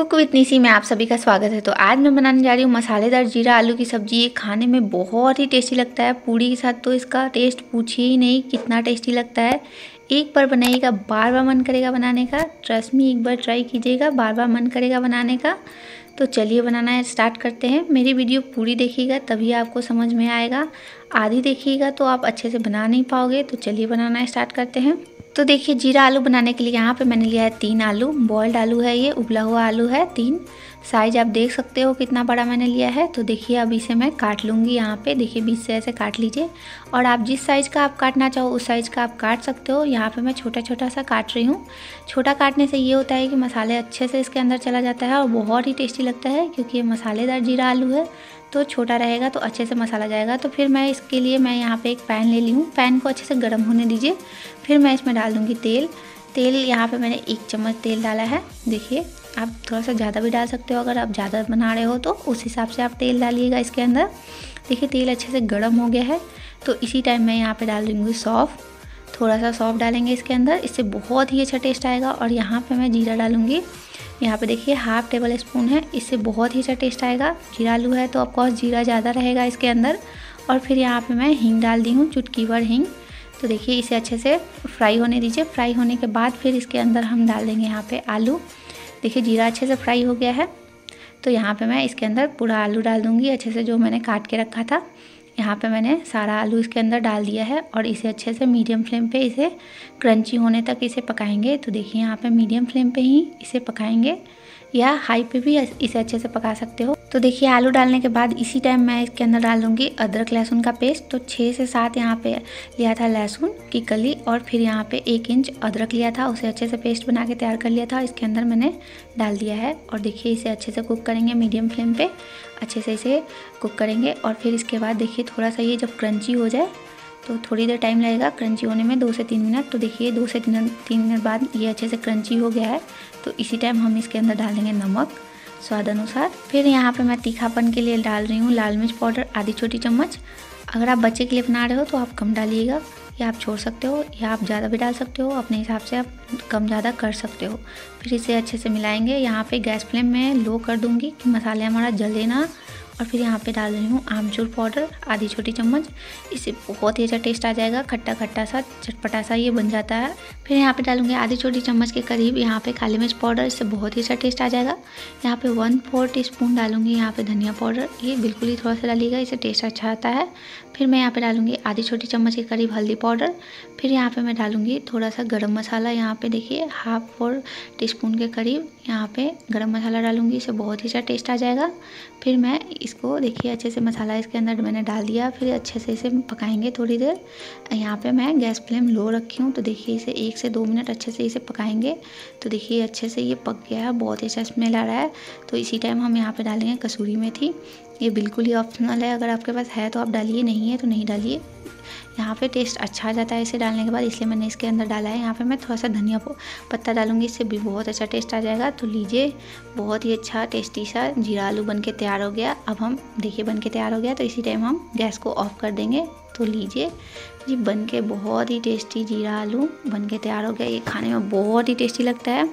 Cook with निसी में आप सभी का स्वागत है। तो आज मैं बनाने जा रही हूँ मसालेदार जीरा आलू की सब्ज़ी। ये खाने में बहुत ही टेस्टी लगता है। पूड़ी के साथ तो इसका टेस्ट पूछिए ही नहीं, कितना टेस्टी लगता है। एक बार बनाइएगा, बार बार मन करेगा बनाने का। ट्रस्ट में एक बार ट्राई कीजिएगा, बार बार मन करेगा बनाने का। तो चलिए बनाना है स्टार्ट करते हैं। मेरी वीडियो पूरी देखिएगा, तभी आपको समझ में आएगा। आधी देखिएगा तो आप अच्छे से बना नहीं पाओगे। तो चलिए बनाना स्टार्ट करते हैं। तो देखिए, जीरा आलू बनाने के लिए यहाँ पे मैंने लिया है तीन आलू। बॉयल्ड आलू है ये, उबला हुआ आलू है तीन। साइज़ आप देख सकते हो कितना बड़ा मैंने लिया है। तो देखिए अब इसे मैं काट लूँगी यहाँ पे। देखिए, बीच से ऐसे काट लीजिए। और आप जिस साइज़ का आप काटना चाहो, उस साइज़ का आप काट सकते हो। यहाँ पे मैं छोटा छोटा सा काट रही हूँ। छोटा काटने से ये होता है कि मसाले अच्छे से इसके अंदर चला जाता है और बहुत ही टेस्टी लगता है, क्योंकि ये मसालेदार जीरा आलू है। तो छोटा रहेगा तो अच्छे से मसाला जाएगा। तो फिर मैं इसके लिए मैं यहाँ पे एक पैन ले ली हूँ। पैन को अच्छे से गर्म होने दीजिए। फिर मैं इसमें डाल दूँगी तेल। तेल यहाँ पे मैंने एक चम्मच तेल डाला है। देखिए, आप थोड़ा सा ज़्यादा भी डाल सकते हो। अगर आप ज़्यादा बना रहे हो तो उस हिसाब से आप तेल डालिएगा इसके अंदर। देखिए, तेल अच्छे से गर्म हो गया है। तो इसी टाइम मैं यहाँ पे डाल दूँगी सौफ़। थोड़ा सा सौफ़ डालेंगे इसके अंदर। इससे बहुत ही अच्छा टेस्ट आएगा। और यहाँ पे मैं जीरा डालूँगी। यहाँ पे देखिए हाफ़ टेबल स्पून है। इससे बहुत ही अच्छा टेस्ट आएगा। जीरा आलू है तो ऑफकोर्स जीरा ज़्यादा रहेगा इसके अंदर। और फिर यहाँ पे मैं हींग डाल दी हूँ, चुटकी भर हींग। तो देखिए इसे अच्छे से फ्राई होने दीजिए। फ्राई होने के बाद फिर इसके अंदर हम डाल देंगे यहाँ पे आलू। देखिए जीरा अच्छे से फ्राई हो गया है। तो यहाँ पे मैं इसके अंदर पूरा आलू डाल दूँगी। अच्छे से जो मैंने काट के रखा था। यहाँ पे मैंने सारा आलू इसके अंदर डाल दिया है और इसे अच्छे से मीडियम फ्लेम पे इसे क्रंची होने तक इसे पकाएँगे। तो देखिए यहाँ पे मीडियम फ्लेम पे ही इसे पकाएँगे या हाई पे भी इसे अच्छे से पका सकते हो। तो देखिए, आलू डालने के बाद इसी टाइम मैं इसके अंदर डाल दूँगी अदरक, लहसुन का पेस्ट तो छः से सात यहाँ पे लिया था लहसुन की कली और फिर यहाँ पे एक इंच अदरक लिया था। उसे अच्छे से पेस्ट बना के तैयार कर लिया था। इसके अंदर मैंने डाल दिया है और देखिए, इसे अच्छे से कुक करेंगे मीडियम फ्लेम पर अच्छे से इसे कुक करेंगे और फिर इसके बाद देखिए, थोड़ा सा ये जब क्रंची हो जाए तो थोड़ी देर टाइम लगेगा क्रंची होने में, दो से तीन मिनट। तो देखिए, दो से तीन तीन मिनट बाद ये अच्छे से क्रंची हो गया है। तो इसी टाइम हम इसके अंदर डाल देंगे नमक। स्वाद अनुसार फिर यहाँ पे मैं तीखापन के लिए डाल रही हूँ लाल मिर्च पाउडर, आधी छोटी चम्मच। अगर आप बच्चे के लिए बना रहे हो तो आप कम डालिएगा, या आप छोड़ सकते हो, या आप ज़्यादा भी डाल सकते हो, अपने हिसाब से आप कम ज़्यादा कर सकते हो। फिर इसे अच्छे से मिलाएँगे। यहाँ पे गैस फ्लेम में लो कर दूँगी कि मसाले हमारा जले ना। और फिर यहाँ पे डाल रही हूँ आमचूर पाउडर, आधी छोटी चम्मच। इससे बहुत ही अच्छा टेस्ट आ जाएगा खट्टा खट्टा सा, चटपटा सा ये बन जाता है। फिर यहाँ पे डालूँगी आधी छोटी चम्मच के करीब यहाँ पे काली मिर्च पाउडर, इससे बहुत ही अच्छा टेस्ट आ जाएगा। यहाँ पे वन फोर टी स्पून डालूँगी यहाँ पे धनिया पाउडर, ये बिल्कुल ही थोड़ा सा डालिएगा, इससे टेस्ट अच्छा आता है। फिर मैं यहाँ पे डालूँगी आधी छोटी चम्मच के करीब हल्दी पाउडर। फिर यहाँ पे मैं डालूँगी थोड़ा सा गरम मसाला यहाँ पे देखिए, हाफ़ फोर टीस्पून के करीब यहाँ पे गरम मसाला डालूँगी, इससे बहुत ही अच्छा टेस्ट आ जाएगा। फिर मैं इसको। देखिए, अच्छे से मसाला इसके अंदर मैंने डाल दिया। फिर अच्छे से इसे पकाएँगे थोड़ी देर। यहाँ पे मैं गैस फ्लेम लो रखी हूँ। तो देखिए, इसे एक से दो मिनट अच्छे से इसे पकाएँगे। तो देखिए अच्छे से ये पक गया है। बहुत ही अच्छा स्मेल आ रहा है। तो इसी टाइम हम यहाँ पर डालेंगे कसूरी मेथी। ये बिल्कुल ही ऑप्शनल है। अगर आपके पास है तो आप डालिए, नहीं है तो नहीं डालिए। यहाँ पे टेस्ट अच्छा आ जाता है इसे डालने के बाद, इसलिए मैंने इसके अंदर डाला है। यहाँ पे मैं थोड़ा सा धनिया पत्ता डालूँगी, इससे भी बहुत अच्छा टेस्ट आ जाएगा। तो लीजिए, बहुत ही अच्छा टेस्टी सा जीरा आलू बन के तैयार हो गया। अब हम, देखिए बन के तैयार हो गया तो इसी टाइम हम गैस को ऑफ़ कर देंगे। तो लीजिए, जी बन के बहुत ही टेस्टी जीरा आलू बन के तैयार हो गया। ये खाने में बहुत ही टेस्टी लगता है।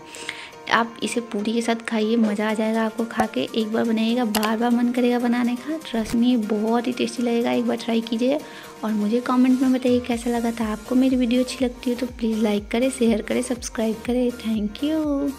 आप इसे पूरी के साथ खाइए, मज़ा आ जाएगा आपको खा के एक बार बनाइएगा बार बार मन करेगा बनाने का। ट्रस्ट में बहुत ही टेस्टी लगेगा, एक बार ट्राई कीजिए। और मुझे कमेंट में बताइए कैसा लगा था आपको मेरी वीडियो अच्छी लगती है तो प्लीज़ लाइक करें शेयर करें सब्सक्राइब करें। Thank you